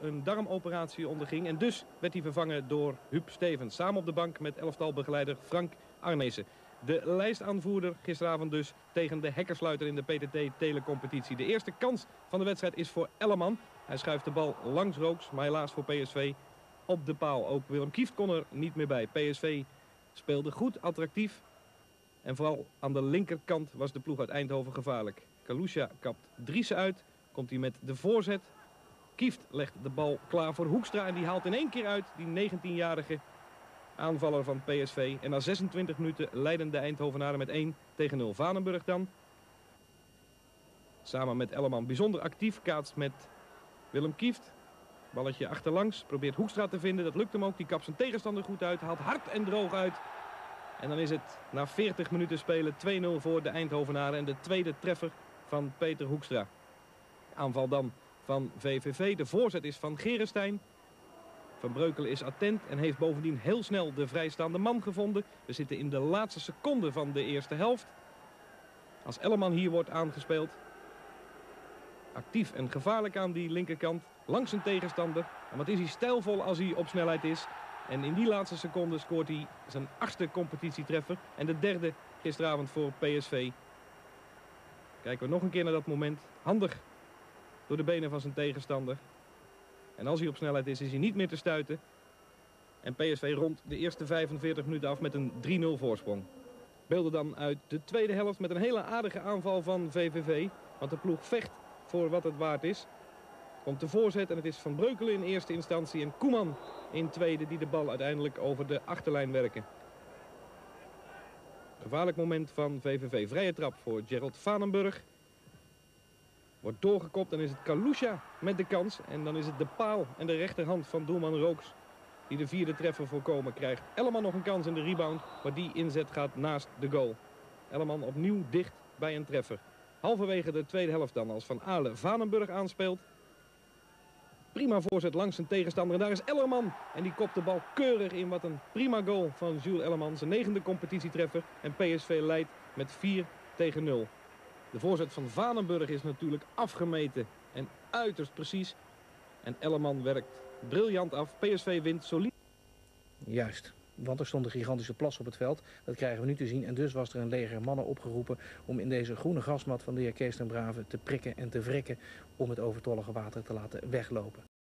een darmoperatie onderging. En dus werd hij vervangen door Huub Stevens. Samen op de bank met elftalbegeleider Frank Arnezen. De lijstaanvoerder gisteravond dus tegen de hekkersluiter in de PTT telecompetitie. De eerste kans van de wedstrijd is voor Elleman. Hij schuift de bal langs Rooks, maar helaas voor PSV op de paal. Ook Willem Kieft kon er niet meer bij. PSV speelde goed, attractief. En vooral aan de linkerkant was de ploeg uit Eindhoven gevaarlijk. Kalusha kapt Driessen uit. Komt hij met de voorzet. Kieft legt de bal klaar voor Hoekstra. En die haalt in één keer uit die 19-jarige aanvaller van PSV. En na 26 minuten leiden de Eindhovenaren met 1 tegen 0. Vanenburg dan. Samen met Elleman bijzonder actief. Kaatst met Willem Kieft. Balletje achterlangs. Probeert Hoekstra te vinden. Dat lukt hem ook. Die kapt zijn tegenstander goed uit. Haalt hard en droog uit. En dan is het na 40 minuten spelen 2-0 voor de Eindhovenaren. En de tweede treffer van Peter Hoekstra. Aanval dan van VVV. De voorzet is van Gerenstein. Van Breukelen is attent en heeft bovendien heel snel de vrijstaande man gevonden. We zitten in de laatste seconde van de eerste helft. Als Elleman hier wordt aangespeeld. Actief en gevaarlijk aan die linkerkant. Langs zijn tegenstander. En wat is hij stijlvol als hij op snelheid is. En in die laatste seconde scoort hij zijn achtste competitietreffer. En de derde gisteravond voor PSV. Kijken we nog een keer naar dat moment. Handig door de benen van zijn tegenstander. En als hij op snelheid is, is hij niet meer te stuiten. En PSV rond de eerste 45 minuten af met een 3-0 voorsprong. Beelden dan uit de tweede helft met een hele aardige aanval van VVV. Want de ploeg vecht voor wat het waard is. Komt de voorzet en het is Van Breukelen in eerste instantie en Koeman in tweede die de bal uiteindelijk over de achterlijn werken. Gevaarlijk moment van VVV. Vrije trap voor Gerald Vanenburg. Wordt doorgekopt en is het Kalusha met de kans. En dan is het de paal en de rechterhand van doelman Rooks die de vierde treffer voorkomen krijgt. Elleman nog een kans in de rebound, maar die inzet gaat naast de goal. Elleman opnieuw dicht bij een treffer. Halverwege de tweede helft dan als Van Ale Vanenburg aanspeelt. Prima voorzet langs zijn tegenstander. En daar is Ellerman. En die kopt de bal keurig in. Wat een prima goal van Jules Ellerman. Zijn negende competitietreffer. En PSV leidt met 4 tegen 0. De voorzet van Vanenburg is natuurlijk afgemeten. En uiterst precies. En Ellerman werkt briljant af. PSV wint solide. Juist. Want er stond een gigantische plas op het veld. Dat krijgen we nu te zien. En dus was er een leger mannen opgeroepen om in deze groene grasmat van de heer Kees ten Brave te prikken en te wrekken om het overtollige water te laten weglopen.